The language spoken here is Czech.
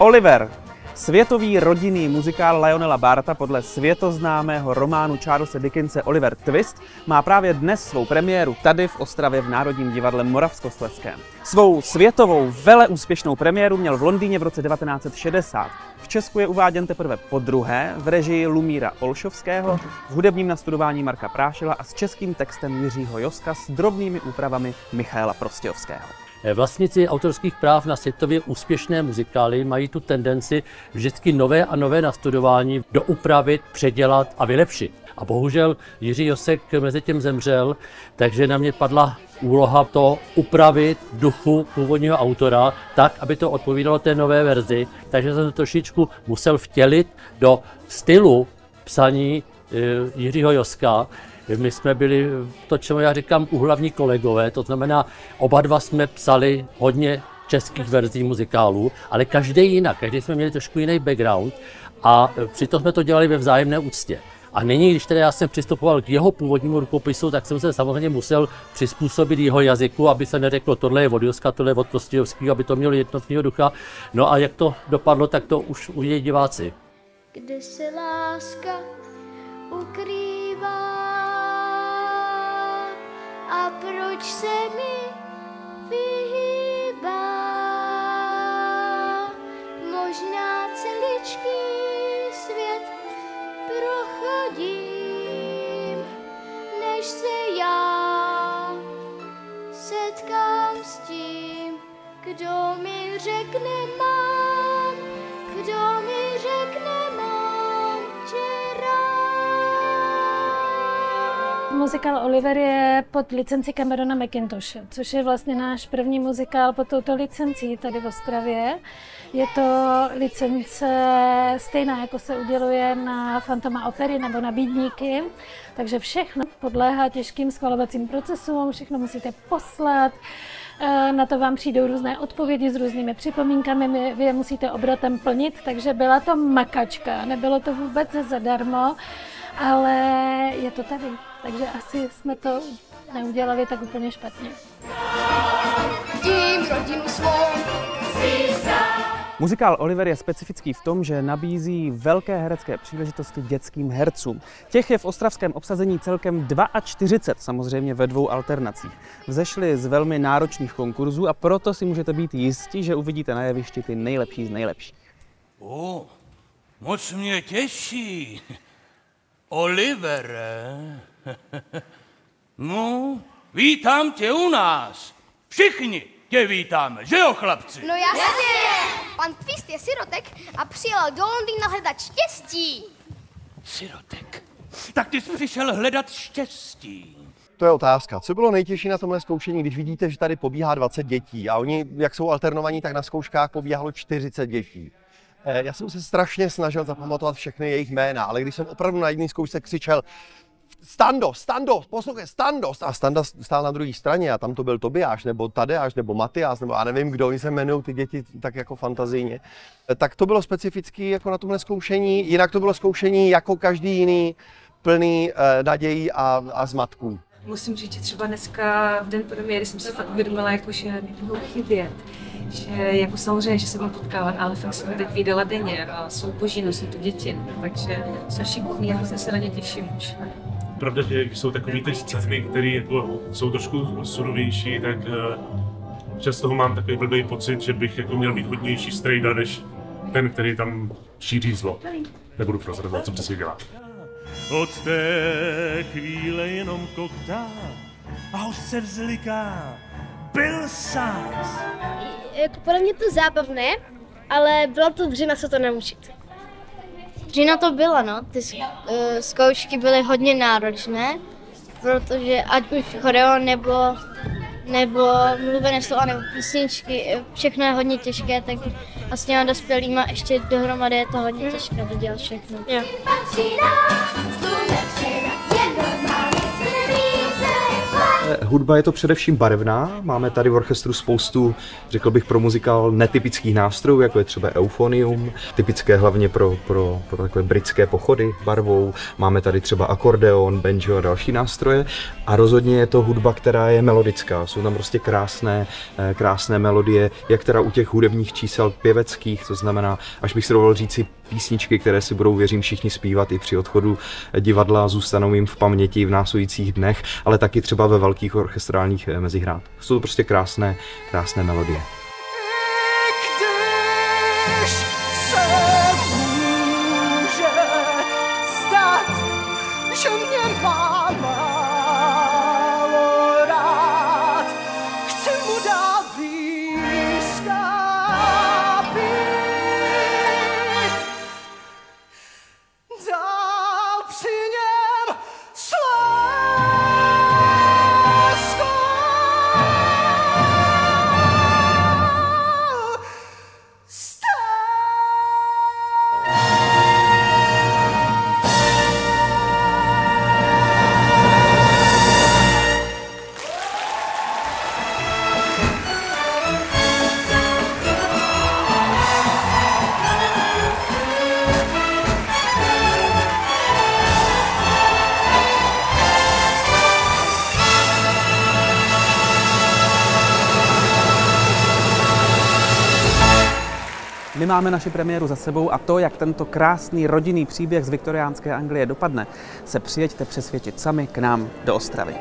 Oliver. Světový rodinný muzikál Lionela Barta podle světoznámého románu Charlesa Dickense Oliver Twist má právě dnes svou premiéru tady v Ostravě v Národním divadle Moravskoslezském. Svou světovou vele úspěšnou premiéru měl v Londýně v roce 1960. V Česku je uváděn teprve po druhé v režii Lumíra Olšovského, v hudebním nastudování Marka Prášila a s českým textem Jiřího Joska s drobnými úpravami Michaela Prostějovského. Vlastníci autorských práv na světově úspěšné muzikály mají tu tendenci vždycky nové a nové nastudování doupravit, předělat a vylepšit. A bohužel Jiří Josek mezi tím zemřel, takže na mě padla úloha to upravit duchu původního autora tak, aby to odpovídalo té nové verzi. Takže jsem to trošičku musel vtělit do stylu psaní eh, Jiřího Joska, my jsme byli, to, čemu já říkám, uhlavní kolegové, to znamená, oba dva jsme psali hodně českých verzí muzikálů, ale každý jinak, každý jsme měli trošku jiný background a přitom jsme to dělali ve vzájemné úctě. A nyní, když tedy já jsem přistupoval k jeho původnímu rukopisu, tak jsem se samozřejmě musel přizpůsobit jeho jazyku, aby se neřeklo, tohle je od Joska, tohle je od Prostějovského, aby to mělo jednotného ducha. No a jak to dopadlo, tak to už uvidí diváci. Kde se láska ukrývá a proč se mi vyhýbá. Možná celičký svět prochodím, než se já setkám s tím, kdo mi řekne mám, Muzikál Oliver je pod licenci Camerona McIntoshe, což je vlastně náš první muzikál pod touto licencí tady v Ostravě. Je to licence stejná, jako se uděluje na Fantoma opery nebo na Bídníky, takže všechno podléhá těžkým schvalovacím procesům, všechno musíte poslat, Eh, na to vám přijdou různé odpovědi s různými připomínkami, vy je musíte obratem plnit, takže byla to makačka, nebylo to vůbec zadarmo, ale je to tady, takže asi jsme to neudělali tak úplně špatně. Tím rodinu svou Muzikál Oliver je specifický v tom, že nabízí velké herecké příležitosti dětským hercům. Těch je v ostravském obsazení celkem 42, samozřejmě ve dvou alternacích. Vzešly z velmi náročných konkurzů a proto si můžete být jistí, že uvidíte na jevišti ty nejlepší z nejlepších. O, moc mě těší. Olivere. No, vítám tě u nás. Všichni tě vítáme, že jo, chlapci? No jasně! Pan Twist je sirotek a přijel do Londýna hledat štěstí. Sirotek. Tak ty jsi přišel hledat štěstí. To je otázka. Co bylo nejtěžší na tomhle zkoušení, když vidíte, že tady pobíhá 20 dětí a oni, jak jsou alternovaní, tak na zkouškách pobíhalo 40 dětí. Eh, Já jsem se strašně snažil zapamatovat všechny jejich jména, ale když jsem opravdu na jedné zkoušce křičel Stando, Stando, poslouchej, Stando. A Standa stál na druhé straně a tam to byl Tobiáš, nebo Tadeáš, nebo Matyáš, nebo já nevím, kdo, oni se jmenují ty děti tak jako fantazijně. Eh, Tak to bylo specifický jako na tomhle zkoušení, jinak to bylo zkoušení jako každý jiný, plný eh, nadějí a, a zmatků. Musím říct, že třeba dneska v den premiéry jsem si fakt uvědomila, jako, že mi budou chybět. Že jako samozřejmě, že se budu potkávat, ale fakt jsem teď viděla denně a jsou boží, no, jsou to děti, takže jsou šikovní hrozně se na ně těším už. pravda, že když jsou takový ty scény, které jako jsou trošku surovější, tak uh, často toho mám takový blbý pocit, že bych jako měl být hodnější strejda, než ten, který tam šíří zlo. Nebudu prozradovat, co přesně dělá. Od té chvíle jenom koktá a už se vzliká. Byl sás. Jako podle mě to zábavné, ale bylo to dřina se to naučit. Dřina to byla, no. Ty uh, zkoušky byly hodně náročné, protože ať už choreo nebo, nebo mluvené slova nebo písničky, eh, všechno je hodně těžké, tak vlastně na dospělýma ještě dohromady je to hodně těžké to dělat všechno. Jo. Hudba je to především barevná. Máme tady v orchestru spoustu, řekl bych, pro muzikál netypických nástrojů, jako je třeba eufonium, typické hlavně pro, pro, pro takové britské pochody barvou. Máme tady třeba akordeon, banjo a další nástroje. A rozhodně je to hudba, která je melodická. Jsou tam prostě krásné, eh, krásné melodie, jak teda u těch hudebních čísel pěveckých, to znamená, až bych si dovolil říci písničky, které si budou, věřím, všichni zpívat i při odchodu divadla, zůstanou jim v paměti v následujících dnech, ale taky třeba ve velkých orchestrálních eh, mezihrách. Jsou to prostě krásné, krásné melodie. My máme naši premiéru za sebou a to, jak tento krásný rodinný příběh z viktoriánské Anglie dopadne, se přijeďte přesvědčit sami k nám do Ostravy.